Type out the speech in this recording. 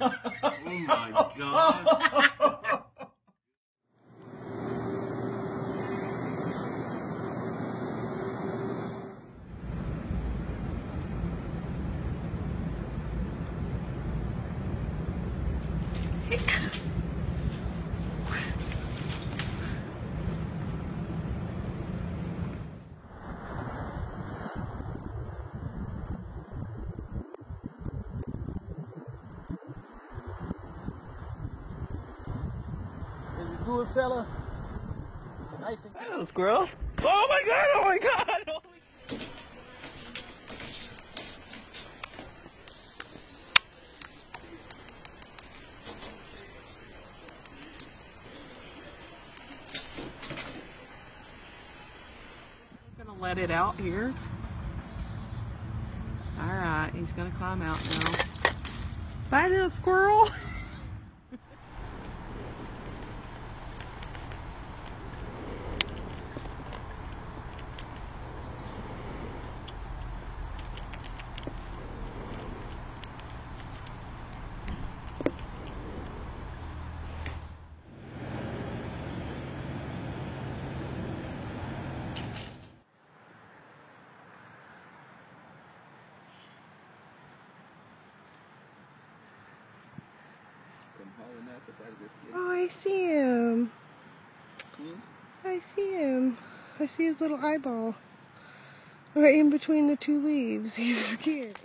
oh my oh, god. good, fella? Nice and Hello, squirrel. Oh my god, oh my god! Holy Gonna let it out here. All right, he's gonna climb out now. Bye, little squirrel. Oh, I see him. I see him. I see his little eyeball. Right in between the two leaves. He's scared.